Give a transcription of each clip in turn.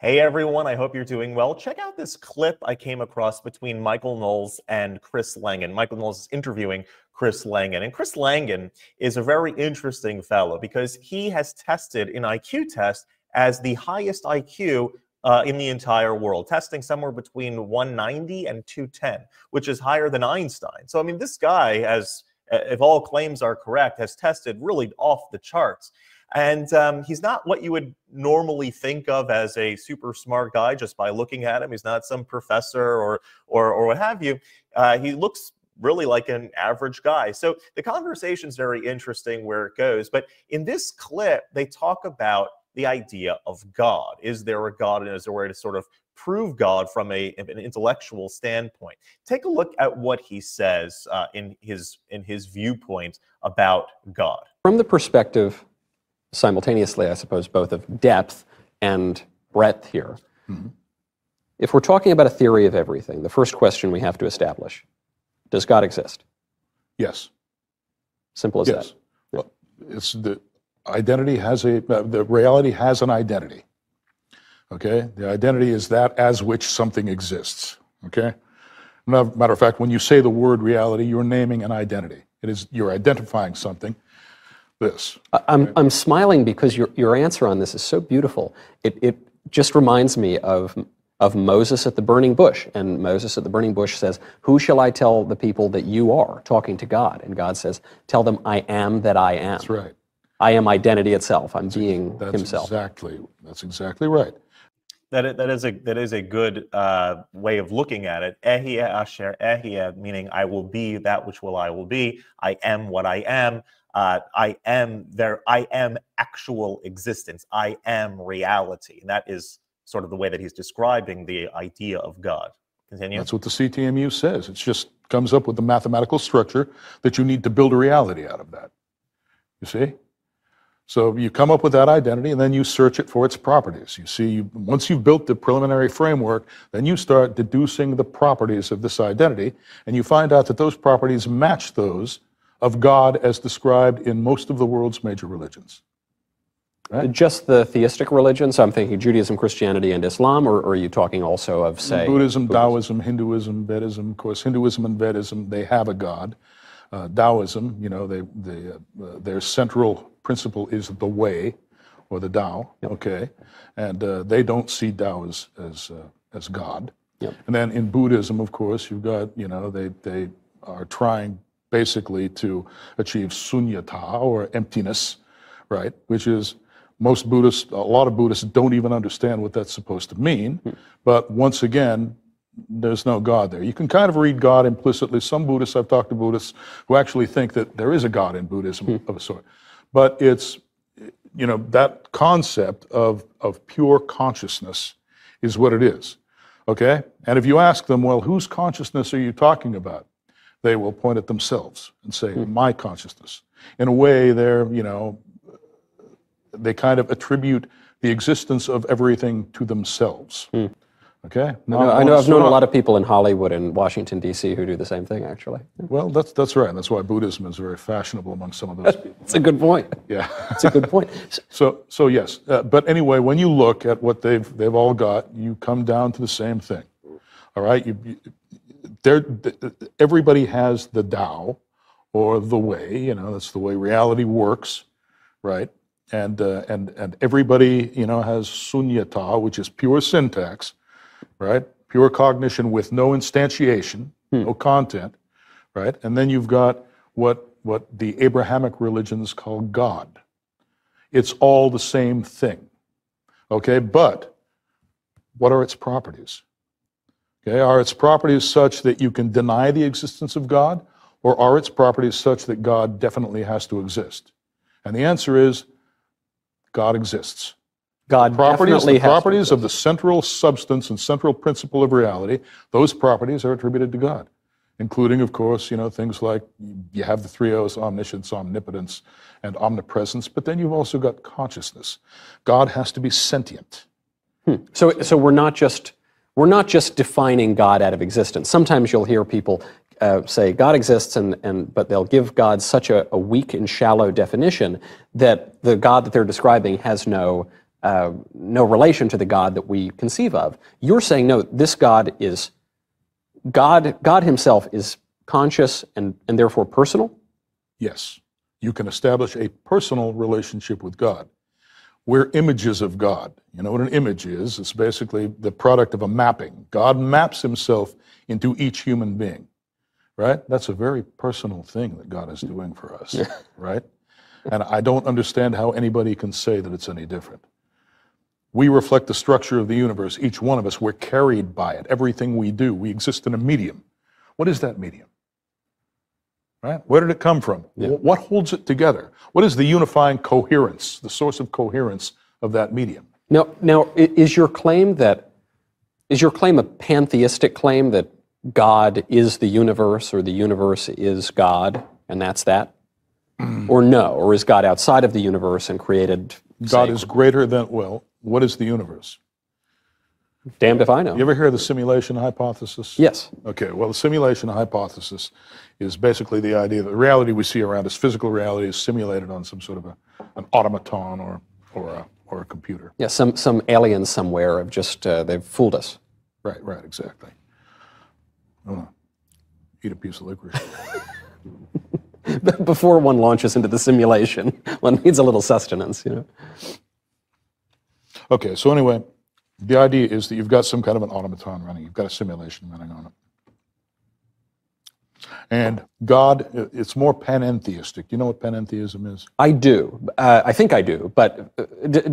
Hey everyone, I hope you're doing well. Check out this clip I came across between Michael Knowles and Chris Langan. Michael Knowles is interviewing Chris Langan. And Chris Langan is a very interesting fellow because he has tested an IQ test as the highest IQ uh, in the entire world, testing somewhere between 190 and 210, which is higher than Einstein. So, I mean, this guy has, if all claims are correct, has tested really off the charts. And um, he's not what you would normally think of as a super smart guy just by looking at him. He's not some professor or or, or what have you. Uh, he looks really like an average guy. So the conversation is very interesting where it goes. But in this clip, they talk about the idea of God. Is there a God, and is there a way to sort of prove God from a, an intellectual standpoint? Take a look at what he says uh, in his in his viewpoint about God. From the perspective simultaneously, I suppose, both of depth and breadth here. Mm-hmm. If we're talking about a theory of everything, the first question we have to establish does God exist? Yes. Simple as yes. that. Well, it's the identity has a, the reality has an identity. Okay? The identity is that as which something exists. Okay? Matter of fact, when you say the word reality, you're naming an identity. It is, you're identifying something this. I'm, I'm smiling because your, your answer on this is so beautiful. It, it just reminds me of, of Moses at the burning bush. And Moses at the burning bush says, Who shall I tell the people that you are? Talking to God. And God says, Tell them, I am that I am. That's right. I am identity itself. I'm that's, being that's himself. Exactly. That's exactly right. That is, that is a that is a good uh, way of looking at it. Ehia asher ehia, meaning I will be that which will I will be. I am what I am uh, I am there, I am actual existence, I am reality. And that is sort of the way that he's describing the idea of God. Continue. That's what the CTMU says. It just comes up with the mathematical structure that you need to build a reality out of that. You see? So you come up with that identity and then you search it for its properties. You see, you, once you've built the preliminary framework, then you start deducing the properties of this identity and you find out that those properties match those of God as described in most of the world's major religions. Right? Just the theistic religions? So I'm thinking Judaism, Christianity, and Islam, or, or are you talking also of, say, Buddhism, Buddhism, Taoism, Hinduism, Vedism? Of course, Hinduism and Vedism, they have a God. Uh, Taoism, you know, they, they, uh, their central principle is the way, or the Tao, yep. okay? And uh, they don't see Tao as, as, uh, as God. Yep. And then in Buddhism, of course, you've got, you know, they, they are trying basically to achieve sunyata or emptiness, right? Which is most Buddhists, a lot of Buddhists don't even understand what that's supposed to mean. Hmm. But once again, there's no God there. You can kind of read God implicitly. Some Buddhists, I've talked to Buddhists who actually think that there is a God in Buddhism hmm. of a sort. But it's, you know, that concept of, of pure consciousness is what it is. Okay? And if you ask them, well, whose consciousness are you talking about? They will point at themselves and say, mm. my consciousness. In a way, they're, you know, they kind of attribute the existence of everything to themselves. Mm. Okay? I know, I know I've known a lot of people in Hollywood and Washington, D.C. who do the same thing, actually. Well, that's, that's right. That's why Buddhism is very fashionable among some of those people. It's a good point. Yeah. It's a good point. so, so yes. Uh, but anyway, when you look at what they've, they've all got, you come down to the same thing. All right? You, you, everybody has the Tao or the way, you know, that's the way reality works, right? And, uh, and, and everybody, you know, has sunyata, which is pure syntax, right? Pure cognition with no instantiation, hmm. no content, right? And then you've got what, what the Abrahamic religions call God. It's all the same thing, okay? But what are its properties? Okay, are its properties such that you can deny the existence of God, or are its properties such that God definitely has to exist? And the answer is God exists. God the properties, definitely the properties of the central substance and central principle of reality, those properties are attributed to God, including, of course, you know, things like you have the three O's, omniscience, omnipotence, and omnipresence, but then you've also got consciousness. God has to be sentient. Hmm. So, so we're not just we're not just defining God out of existence. Sometimes you'll hear people uh, say God exists, and, and, but they'll give God such a, a, weak and shallow definition that the God that they're describing has no uh, no relation to the God that we conceive of. You're saying no, this God is God. God Himself is conscious and and therefore personal. Yes, you can establish a personal relationship with God. We're images of God. You know what an image is? It's basically the product of a mapping. God maps himself into each human being, right? That's a very personal thing that God is doing for us, right? And I don't understand how anybody can say that it's any different. We reflect the structure of the universe. Each one of us, we're carried by it. Everything we do, we exist in a medium. What is that medium? Right? Where did it come from? What holds it together? What is the unifying coherence, the source of coherence of that medium? Now, now is your claim that is your claim a pantheistic claim that God is the universe or the universe is God and that's that? Mm. or no? Or is God outside of the universe and created? God say, is greater than, well, what is the universe? Damned if I know. You ever hear of the simulation hypothesis? Yes. Okay, well, the simulation hypothesis is basically the idea that the reality we see around us, physical reality, is simulated on some sort of a, an automaton or, or, a, or a computer. Yeah. Some some aliens somewhere have just uh, they've fooled us. Right, right, exactly. Oh, eat a piece of licorice. Before one launches into the simulation, one needs a little sustenance. You know. Okay, so anyway, the idea is that you've got some kind of an automaton running, you've got a simulation running on it. And God, it's more panentheistic. You know what panentheism is? I do. Uh, I think I do. But uh,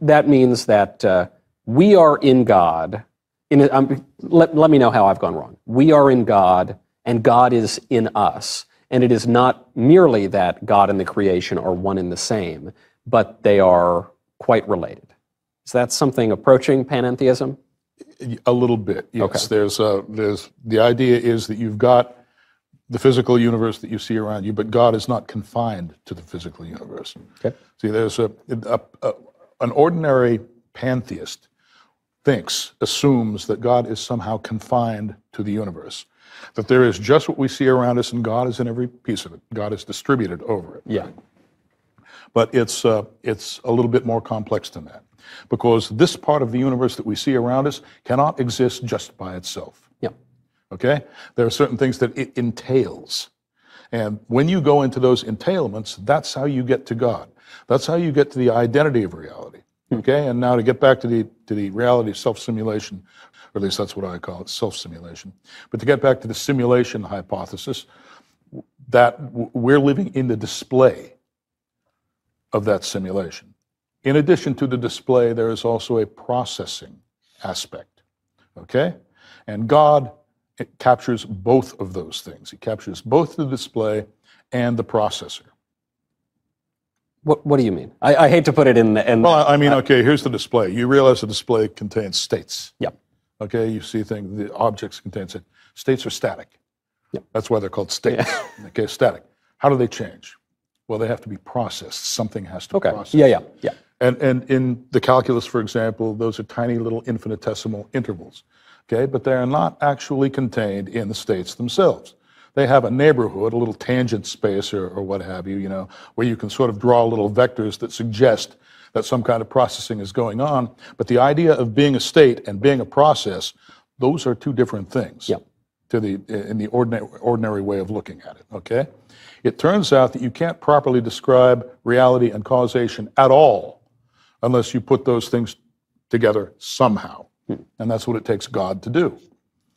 that means that uh, we are in God. In a, um, let, let me know how I've gone wrong. We are in God, and God is in us. And it is not merely that God and the creation are one and the same, but they are quite related. Is that something approaching panentheism? A little bit, yes. There's, uh, there's, the idea is that you've got the physical universe that you see around you, but God is not confined to the physical universe. Okay. See, there's a, a, a an ordinary pantheist thinks, assumes that God is somehow confined to the universe, that there is just what we see around us, and God is in every piece of it. God is distributed over it. Yeah. But it's uh, it's a little bit more complex than that, because this part of the universe that we see around us cannot exist just by itself. Yeah. Okay? There are certain things that it entails. And when you go into those entailments, that's how you get to God. That's how you get to the identity of reality. Hmm. Okay? And now to get back to the to the reality of self-simulation, or at least that's what I call it, self-simulation. But to get back to the simulation hypothesis, that we're living in the display of that simulation. In addition to the display, there is also a processing aspect. Okay? And God it captures both of those things. He captures both the display and the processor. What, what do you mean? I, I hate to put it in the. In, Well, I mean, okay, here's the display. You realize the display contains states. Yep. Okay, you see things, the objects contain states. States are static. Yep. That's why they're called states. Okay, static. How do they change? Well, they have to be processed. Something has to Okay. process. Yeah, yeah, yeah. And, and in the calculus, for example, those are tiny little infinitesimal intervals. Okay, but they are not actually contained in the states themselves. They have a neighborhood, a little tangent space or, or what have you, you know, where you can sort of draw little vectors that suggest that some kind of processing is going on. But the idea of being a state and being a process, those are two different things Yeah. to the in the ordinary ordinary way of looking at it. Okay, it turns out that you can't properly describe reality and causation at all unless you put those things together somehow, hmm. and that's what it takes God to do.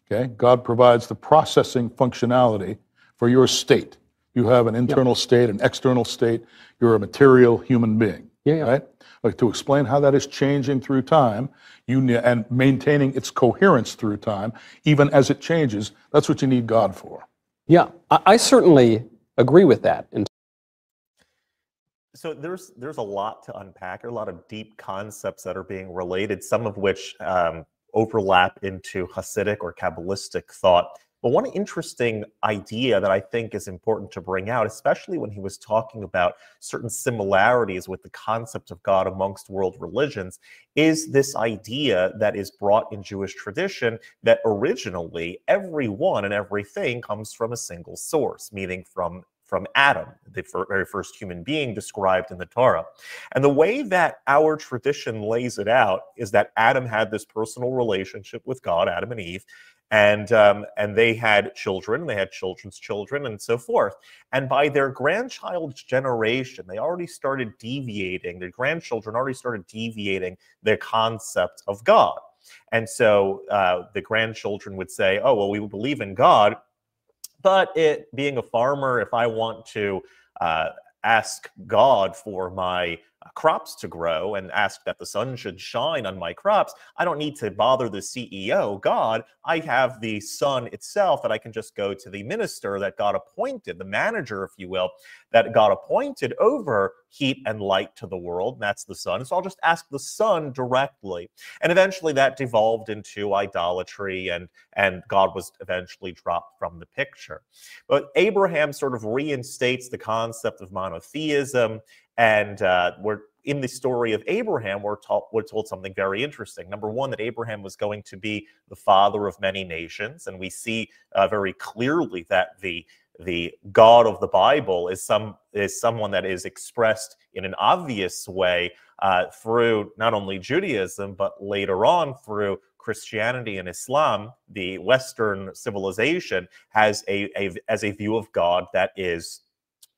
Okay, God provides the processing functionality for your state. You have an internal state, an external state. You're a material human being. Yeah, yeah. Right. Like to explain how that is changing through time, you ne- and maintaining its coherence through time, even as it changes. That's what you need God for. Yeah, I, I certainly agree with that. And So there's there's a lot to unpack, a lot of deep concepts that are being related, some of which um, overlap into Hasidic or Kabbalistic thought. But one interesting idea that I think is important to bring out, especially when he was talking about certain similarities with the concept of God amongst world religions, is this idea that is brought in Jewish tradition that originally everyone and everything comes from a single source, meaning from from Adam, the very first human being described in the Torah. And the way that our tradition lays it out is that Adam had this personal relationship with God, Adam and Eve, and um, and they had children, they had children's children, and so forth. And by their grandchild's generation, they already started deviating. Their grandchildren already started deviating their concept of God. And so uh, the grandchildren would say, "Oh, well, we believe in God, but it being a farmer, if I want to uh, ask God for my crops to grow and ask that the sun should shine on my crops, I don't need to bother the CEO, God. I have the sun itself that I can just go to the minister that God appointed, the manager, if you will, that God appointed over heat and light to the world, and that's the sun. So I'll just ask the sun directly. And eventually that devolved into idolatry, and, and God was eventually dropped from the picture. But Abraham sort of reinstates the concept of monotheism and uh, we're in the story of Abraham, we're, taught, we're told something very interesting. Number one, that Abraham was going to be the father of many nations, and we see uh, very clearly that the the God of the Bible is some is someone that is expressed in an obvious way uh, through not only Judaism but later on through Christianity and Islam. The Western civilization has a, a as a view of God that is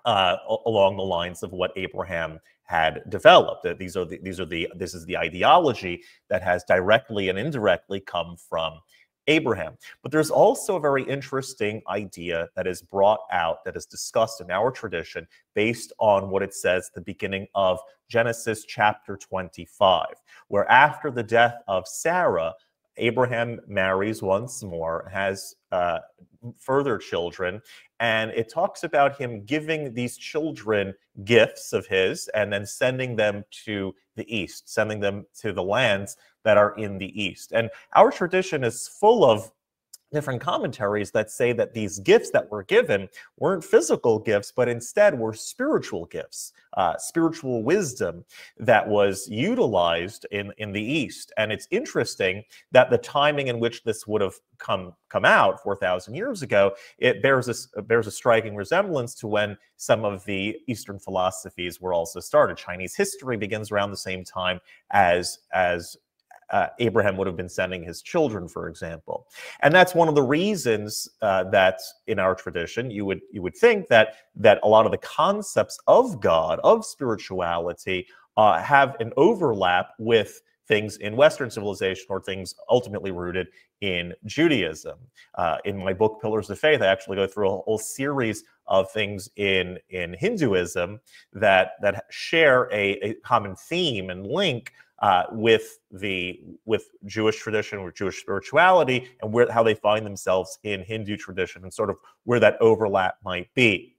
uh, along the lines of what Abraham had developed. These are the, these are the this is the ideology that has directly and indirectly come from Abraham. But there's also a very interesting idea that is brought out that is discussed in our tradition based on what it says the beginning of Genesis chapter 25, where after the death of Sarah, Abraham marries once more, has uh, further children, and it talks about him giving these children gifts of his and then sending them to the east, sending them to the lands that are in the east. And our tradition is full of different commentaries that say that these gifts that were given weren't physical gifts, but instead were spiritual gifts, uh, spiritual wisdom that was utilized in, in the East. And it's interesting that the timing in which this would have come come out 4,000 years ago, it bears a, bears a striking resemblance to when some of the Eastern philosophies were also started. Chinese history begins around the same time as as uh, Abraham would have been sending his children, for example. And that's one of the reasons uh, that in our tradition you would you would think that that a lot of the concepts of God, of spirituality, uh, have an overlap with things in Western civilization or things ultimately rooted in Judaism. Uh, in my book Pillars of Faith, I actually go through a whole series of things in in Hinduism that that share a, a common theme and link uh, with the with Jewish tradition, with Jewish spirituality, and where how they find themselves in Hindu tradition, and sort of where that overlap might be.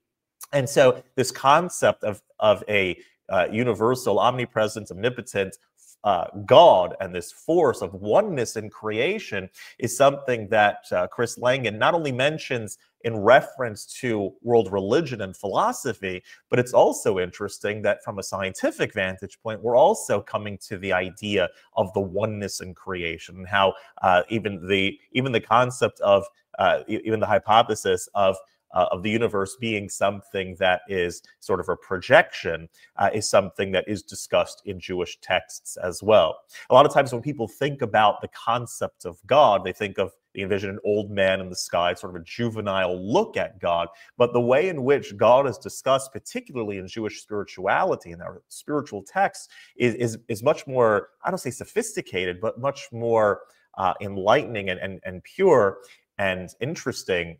And so, this concept of of a uh, universal, omnipresent, omnipotent uh, God and this force of oneness in creation is something that uh, Chris Langan not only mentions in reference to world religion and philosophy, but it's also interesting that from a scientific vantage point, we're also coming to the idea of the oneness in creation and how uh, even the even the concept of uh, even the hypothesis of uh, of the universe being something that is sort of a projection uh, is something that is discussed in Jewish texts as well. A lot of times when people think about the concept of God, they think of they envision an old man in the sky, sort of a juvenile look at God. But the way in which God is discussed, particularly in Jewish spirituality and our spiritual texts, is, is, is much more, I don't say sophisticated, but much more uh, enlightening and, and, and pure and interesting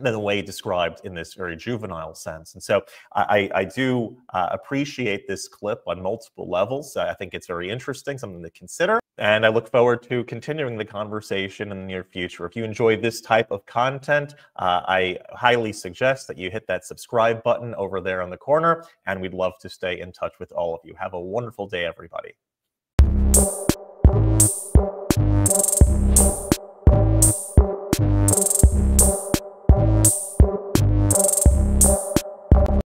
than the way described in this very juvenile sense. And so I, I do uh, appreciate this clip on multiple levels. I think it's very interesting, something to consider. And I look forward to continuing the conversation in the near future. If you enjoy this type of content, uh, I highly suggest that you hit that subscribe button over there on the corner, and we'd love to stay in touch with all of you. Have a wonderful day, everybody.